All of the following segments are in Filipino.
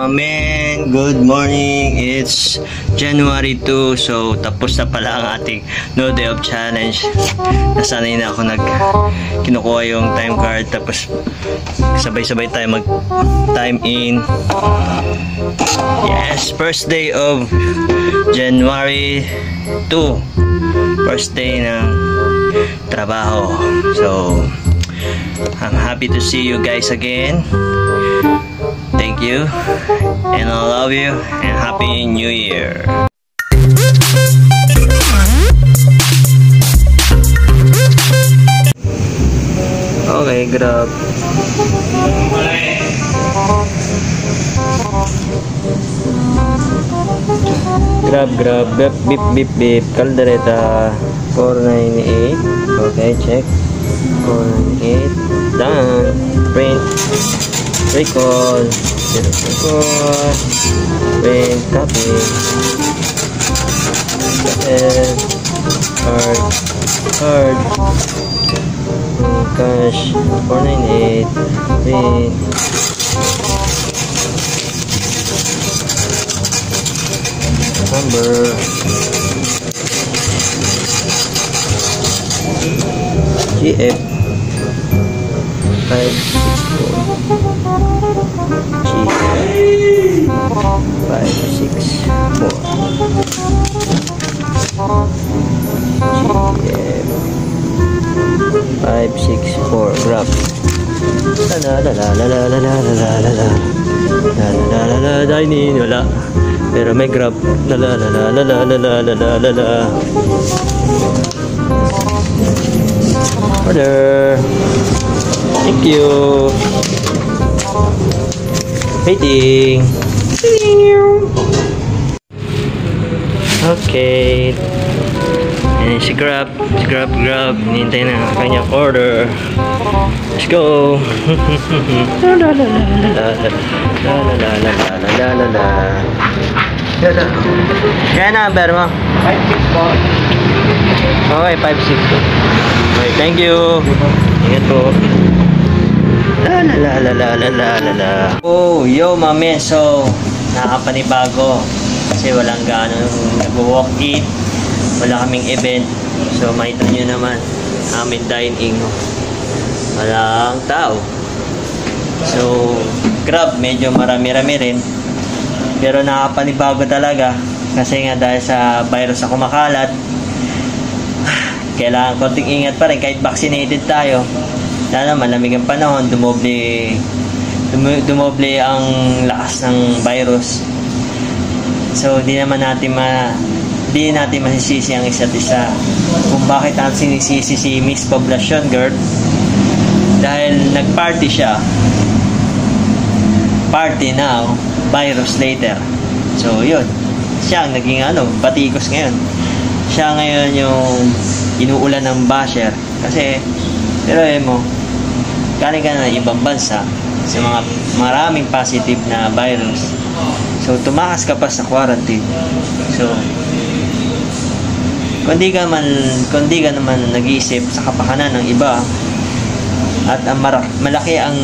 Amen. Good morning. It's January 2. So, tapos na pala ang ating no day of challenge. Nasanay na ako nag kinukuha yung time card. Tapos, sabay-sabay tayo mag time in. Yes, first day of January 2. First day ng trabaho. So, I'm happy to see you guys again. Thank you, and I love you, and Happy New Year. Okay, grab. Grab, grab, beep, beep, beep, beep, caldereta, 498, okay, check, 498, done, print, recall, recall, print, copy, and card, card, cash, 498, print, number. GF 564 grab la la la la la la la la la la la la la la la dining wala pero may grab la la la la la la la la la la la order thank you. Waiting okay. And si Grab si Grab Grab. Hinintay na ang order. Let's go. La la la la la la la la la la la kaya number mo. 5-6 po. okay 5-6 okay thank you. Ingat po La la la la la la la la Oh, yo mami, so nakapanibago kasi walang ganong nag-walk-in wala kaming event. So makita nyo naman aming dine-in oh. walang tao. So grab medyo marami-rami rin. Pero nakapanibago talaga. Kasi nga dahil sa virus na kumakalat kailangan konting ingat pa rin. Kahit vaccinated tayo lalo malamig ang panahon dumoble dum- dumoble ang lakas ng virus. So di naman natin ma di natin masisisi ang isa't isa. Kung bakit ang sinisisi si Miss Poblacion Girl? Dahil nagparty siya. Party now virus later. So yun. Siya ang naging ano batikos ngayon. Siya ngayon yung inuulan ng basher. Kasi pero eh mo galing ka na ng ibang bansa sa mga maraming positive na virus. So tumakas ka pa sa quarantine. So kung di ka man kung di ka naman nag-iisip sa kapakanan ng iba. At ang mara- malaki ang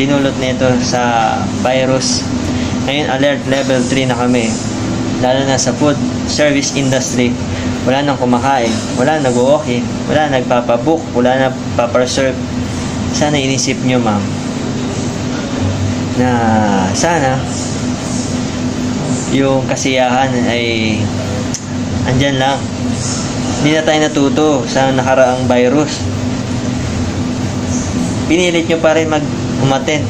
dinulot nito sa virus. Ngayon alert level 3 na kami. Lalo na sa food service industry. Wala nang kumakain. Wala nang nag-walk-in wala nang nagpapabook. Wala nang papaserve sana inisip nyo ma'am na sana yung kasiyahan ay andyan lang. Hindi na tayo natuto sa nakaraang virus. Pinilit nyo pa rin mag umaten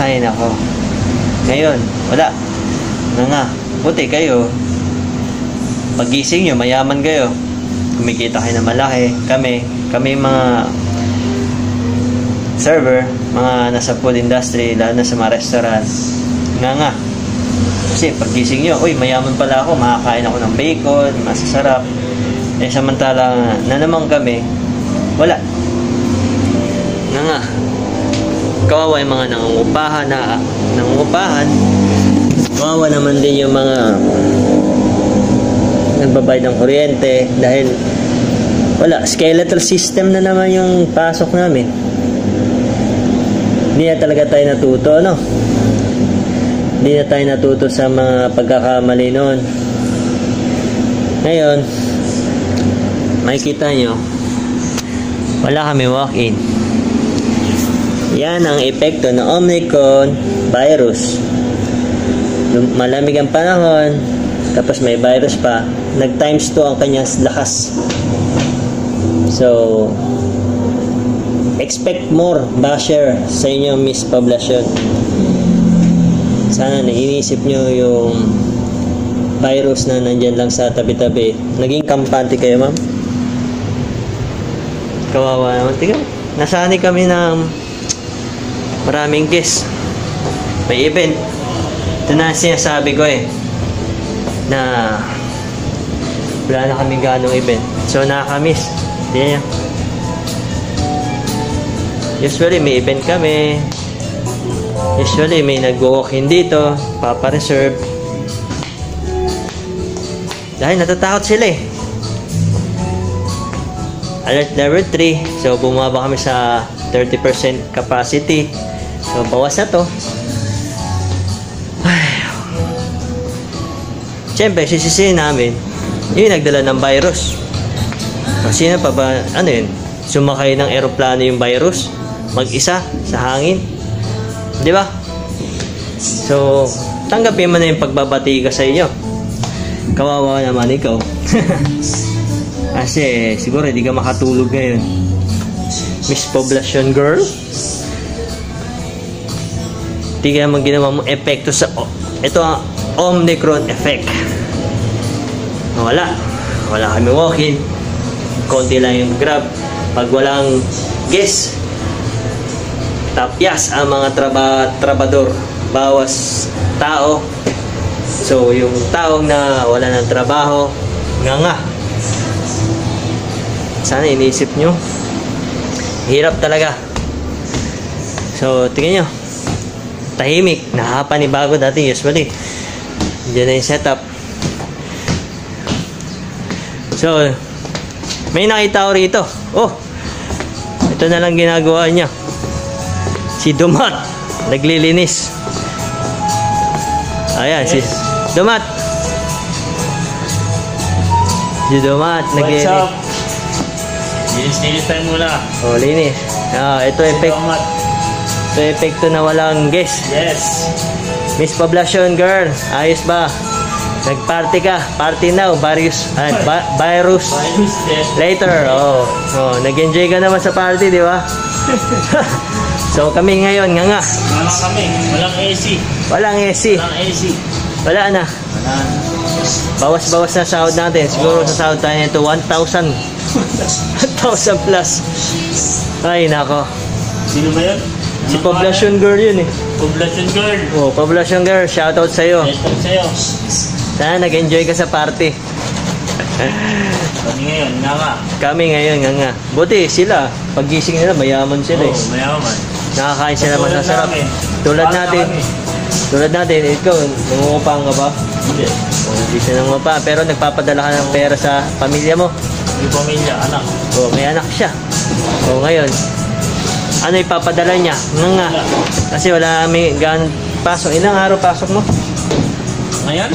ay nako. Ngayon wala. Na nga? Buti kayo. Pagising nyo mayaman kayo. Kumikita kayo na malaki kami kami mga server mga nasa food industry lalo na sa mga restaurant nga nga. Kasi pagising nyo uy mayaman pala ako makakain ako ng bacon masasarap. Eh samantala na naman kami wala. Nga nga. Kawawa yung mga nangungupahan na nangungupahan. Kawawa naman din yung mga nagbabayad ng kuryente dahil wala, skeletal system na naman yung pasok namin. Hindi na talaga tayo natuto, ano? Hindi na tayo natuto sa mga pagkakamali noon. Ngayon, makikita nyo, wala kami walk-in. Yan ang epekto ng Omicron virus. Malamig ang panahon, tapos may virus pa, nag times 2 ang kanyang lakas. So, expect more basher sa inyong Miss Poblacion. Sana nainisip nyo yung virus na nandyan lang sa tabi-tabi. Naging kampante kayo, ma'am? Kawawa naman. Tingnan, nasani kami ng maraming guests. May event. Ito na sinasabi ko eh, na wala na kami ganong event. So, nakakamiss. Hindi niya. Usually, may event kami. Usually, may nag-walk-in dito. Papa-reserve. Dahil natatakot sila eh. Alert level 3. So, bumaba kami sa 30% capacity. So, bawas na to. Ay. Siyempre, sisisihin namin, yung nagdala ng virus. Sino pa ba, ano yun, sumakay ng eroplano yung virus? Mag-isa sa hangin? Di ba? So, tanggapin mo na yung pagbabati ka sa inyo. Kawawa naman ikaw. Kasi siguro hindi ka makatulog ngayon. Miss Poblacion Girl. Hindi kaya mang ginawa mong epekto sa... Ito ang Omicron effect. Wala. Wala kami walk-in. Konti lang yung grab. Pag walang guest, tapyas ang mga traba, trabador. Bawas tao. So, yung taong na wala ng trabaho, nga nga. Sana iniisip nyo. Hirap talaga. So, tingnan nyo. Tahimik. Nakapanibago dati usually. Diyan na yung setup. So, may nakita ko rito. Oh, ito na lang ginagawa niya. Si Dumat. Naglilinis. Ayan, si Dumat. Si Dumat. What's Naglilinis. up? Linis-linis tayo muna. Oh, linis. Ah, ito effect, Salamat. ito epekto na walang guest. Yes. Miss Poblacion girl, ayos ba? Nag-party ka. Party now. Virus. Ah, ba- virus. Virus yes. Later. Oh. oh nag-enjoy ka naman sa party, di ba? so kami ngayon, nga nga. Wala kami. Walang AC. Walang AC. Walang AC. Wala na. Wala. Bawas-bawas na sahod natin. Siguro sa sahod tayo nito 1,000. 1,000 plus. Ay, nako. Sino ba yun? Si Poblacion girl yun eh. Poblacion girl. Oh, Poblacion girl, shoutout sa'yo. Welcome sa'yo. Sana nag-enjoy ka sa party. Kami ngayon, nga nga. Kami ngayon nga nga. Buti sila, pagising nila, mayaman sila eh. Oo, mayaman. Nakakain sila Tulad masasarap. namin. Tulad natin. kami. Tulad natin, ikaw, nangungupang ka ba? Hindi. O, hindi ka nangungupa, pero nagpapadala ka ng pera sa pamilya mo. Yung pamilya, anak. O, may anak siya. O, ngayon, ano ipapadala niya? Nga nga. Kasi wala may gan pasok. Ilang araw pasok mo? Ngayon?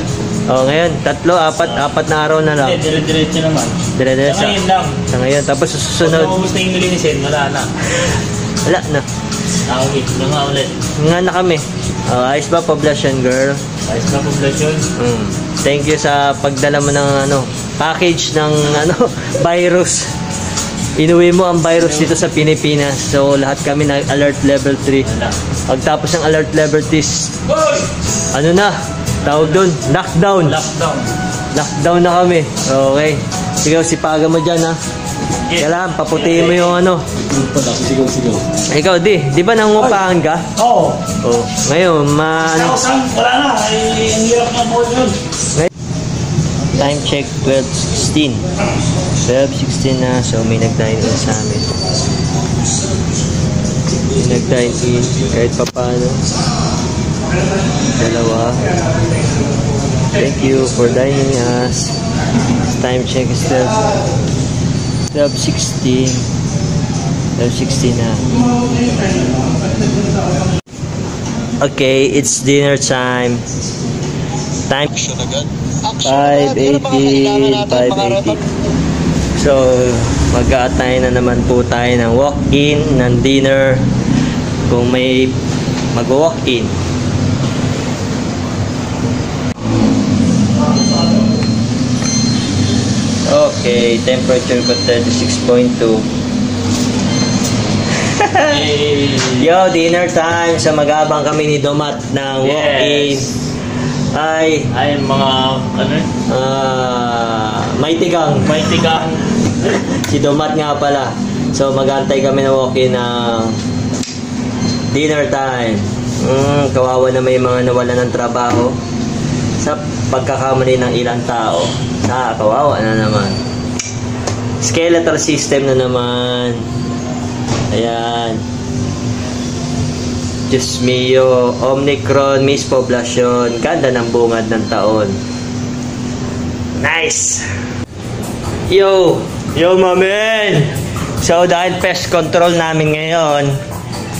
O, ngayon, tatlo, apat, apat na araw na lang. Hindi, dire-diretso naman. Dire-diretso. Sa ngayon lang. Sa ngayon, tapos susunod, naubos na yung nilinisin, wala na. wala na. Ah, okay. Nga nga ulit. Nga na kami. O, ayos ba, Poblacion girl? Ayos na poblasyon. Mm. Thank you sa pagdala mo ng ano, package ng ano, virus. Inuwi mo ang virus dito sa Pilipinas. So lahat kami na alert level 3. Wala. Pagtapos ng alert level 3, Boy! ano na? Tawag doon, lockdown. Lockdown. Lockdown na kami. Okay. Sigaw, sipagan mo dyan ha. Kailangan paputiin mo yung ano. Sigaw, sigaw. Ikaw, di. Di ba nangungupahan ka? Oo. Oh. Ngayon, ma... Ano, wala na. Ay, ang hirap na po yun. Time check 12.16 12.16 na so may nag-dine in sa amin may nag-dine in kahit pa paano dalawa thank you for dining us time check is 12 12.16 12.16 na Okay, it's dinner time. Time Action agad. Action agad. Yan ang mga kailangan 5.18, natin, mga repot. 5.18. So, mag-aatay na naman po tayo ng walk-in, ng dinner. Kung may mag-walk-in. Okay, temperature ko 36.2. Hey. Yo, dinner time. Sa magabang kami ni Domat ng walk-in. Yes. Ay, Ay, mga, ano yun? ah, may tigang. May tigang. Si Domat nga pala. So, magantay kami ng walk-in ng dinner time. Mm, kawawa na may mga nawala ng trabaho sa pagkakamali ng ilang tao. Sa kawawa na naman. Skeletal system na naman. Ayan. Diyos mio, Omicron, Miss Poblacion, ganda ng bungad ng taon. Nice! Yo! Yo, mamen! So, dahil pest control namin ngayon,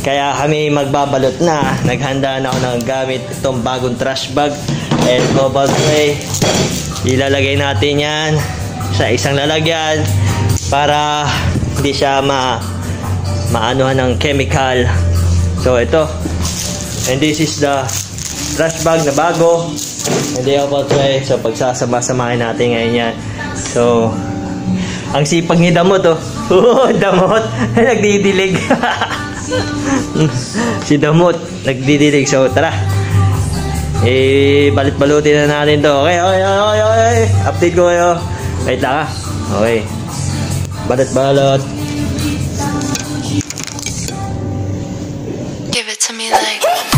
kaya kami magbabalot na. Naghanda na ako ng gamit itong bagong trash bag and cobalt tray. Ilalagay natin yan sa isang lalagyan para hindi siya ma maanuhan ng chemical. So, ito. And this is the trash bag na bago. Hindi ako tray. So, pagsasama-samahin natin ngayon yan. So, ang sipag ni Damot, oh. Oo, Damot. Nagdidilig. si Damot, nagdidilig. So, tara. Eh, balit-balutin na natin to. Okay, okay, okay, okay. Update ko kayo. Wait lang, ah. Okay. Balot-balot. Give it to me like.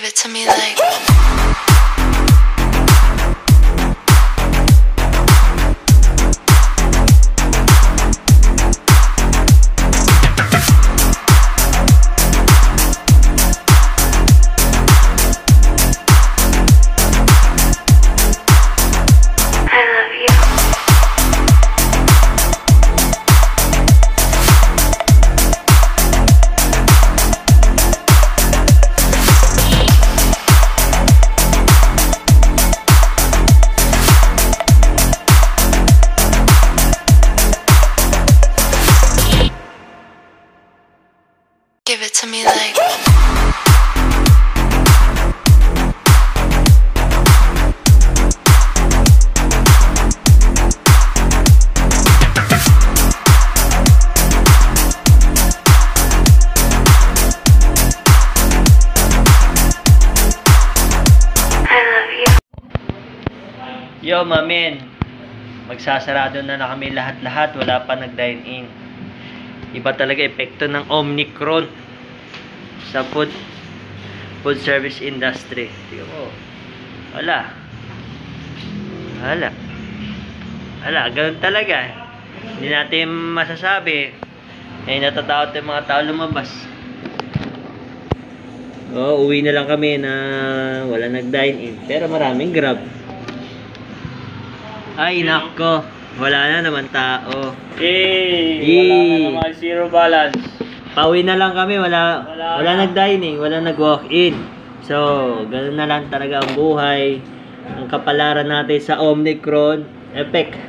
Give it to me like. Yo, mamen. Magsasarado na na kami lahat-lahat. Wala pa nag-dine in. Iba talaga epekto ng Omicron sa food food service industry. Tingnan mo. Wala. Wala. Wala. Ganun talaga. Hindi natin masasabi. Eh, natatakot yung mga tao lumabas. Oo, uwi na lang kami na wala nag-dine in. Pero maraming grab. Ay, nako. Wala na naman tao. Yay. wala na naman zero balance. Pauwi na lang kami. Wala, Wala wala, na. nag-dining. Wala nag-walk-in. So, ganun na lang talaga ang buhay. Ang kapalaran natin sa Omicron effect.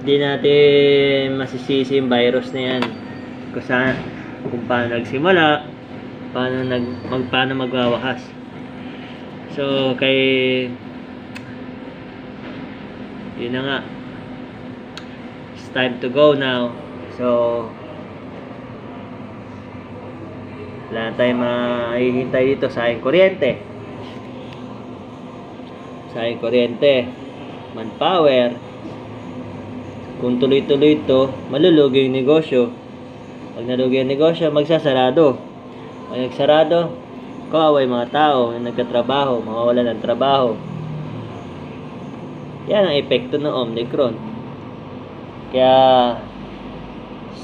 Hindi natin masisisi yung virus na yan. Kung, saan, kung paano nagsimula, paano, nag, mag, paano magwawakas. So, kay yun na nga. It's time to go now. So wala tayong mahihintay dito. Sa aking kuryente. Sa aking kuryente. Manpower, kung tuloy-tuloy ito, malulugi yung negosyo. Pag nalugi yung negosyo, magsasarado. Pag nagsarado, kawawa yung mga tao. Na nagkatrabaho, mawawala ng trabaho. Yan ang epekto ng Omicron. Kaya,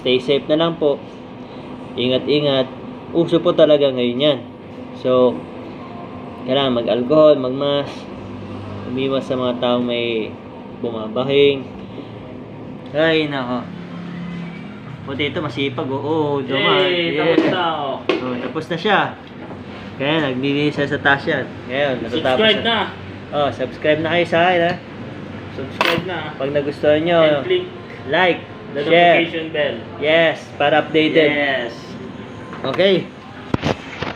stay safe na lang po. Ingat-ingat. Uso po talaga ngayon yan. So, kailangan mag-alcohol, mag-mask, umiwas sa mga taong may bumabahing. Ay, nako. Buti ito, masipag. Oo, oh, dumaan. Yay! Tapos na ako. Oh, tapos na siya. Kaya naglilisa sa taas yan. Ngayon, natatapos Subscribe na. Oh, subscribe na kayo sa akin ha. Subscribe na. Pag nagustuhan nyo, And click like, the share. notification bell. Yes, para updated. Yes. Okay.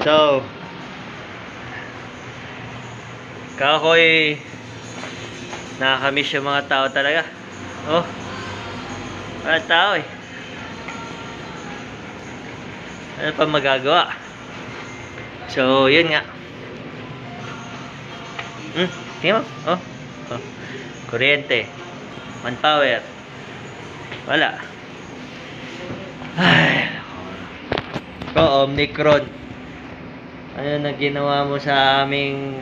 So, kakoy nakakamiss yung mga tao talaga. Oh. Wala tao eh. Ano pa magagawa? So, yun nga. Hmm, tingnan mo. Oh. oh. Kuryente. Manpower. Wala. Ay, ko, Omicron. Ano na ginawa mo sa aming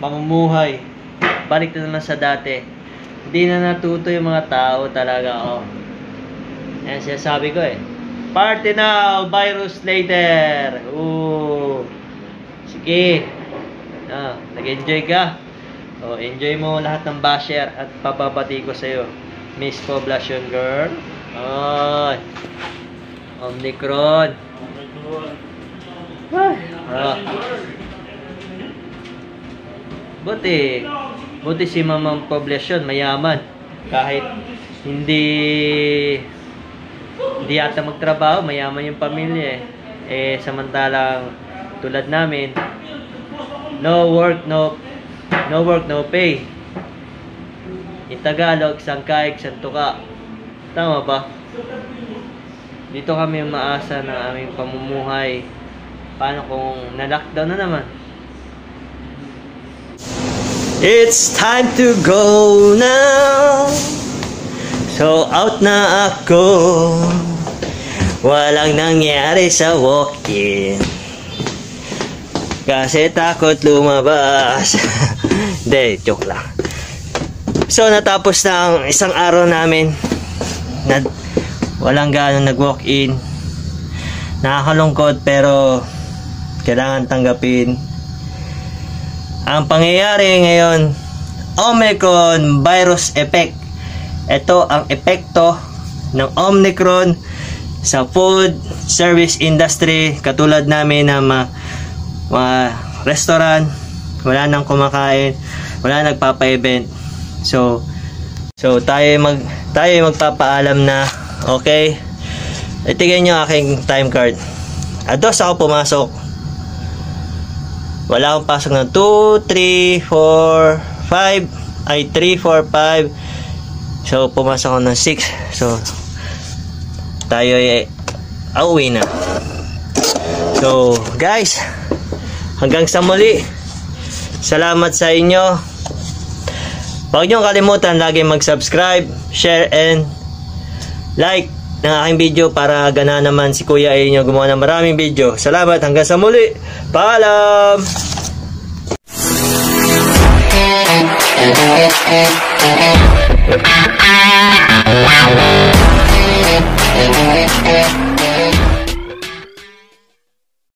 pamumuhay? Balik na naman sa dati. Hindi na natuto yung mga tao talaga, oh. Yan sinasabi ko eh. Party now, virus later. Ooh. Sige. Ah, nag-enjoy ka. Oh, enjoy mo lahat ng basher at papapati ko sa'yo. Miss Poblacion Girl. Ay. Omnicron. Ay. Ah. Buti. Buti si Mamang Poblacion, mayaman. Kahit hindi hindi yata magtrabaho, mayaman yung pamilya eh. Eh, samantalang tulad namin, no work, no no work, no pay. In Tagalog, isang kaig, isang tuka. Tama ba? Dito kami maasa ng aming pamumuhay. Paano kung na-lockdown na naman? It's time to go now. So out na ako. Walang nangyari sa walk-in. Kasi takot lumabas. Hindi, joke lang. So natapos na ang isang araw namin. Na, walang ganong nag-walk-in. Nakakalungkot pero kailangan tanggapin. Ang pangyayari ngayon, Omicron virus effect. Ito ang epekto ng Omicron sa food service industry katulad namin na mga, mga restaurant, wala nang kumakain, wala nagpapa-event. So so tayo mag tayo magpapaalam na okay. Itigyan niyo aking time card. Ados ako pumasok. Wala akong pasok ng 2, 3, 4, 5. Ay, 3, 4, 5. So, pumasok ako ng 6. So, tayo ay auwi na. So, guys, hanggang sa muli. Salamat sa inyo. Huwag niyong kalimutan lagi mag-subscribe, share, and like ng aking video para gana naman si Kuya ay inyo gumawa ng maraming video. Salamat hanggang sa muli. Paalam! Wow.